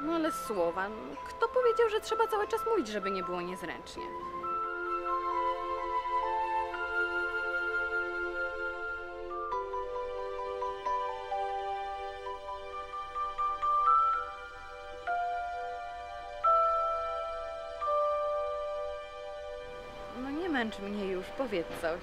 No ale słowa, no, kto powiedział, że trzeba cały czas mówić, żeby nie było niezręcznie? No nie męcz mnie już, powiedz coś.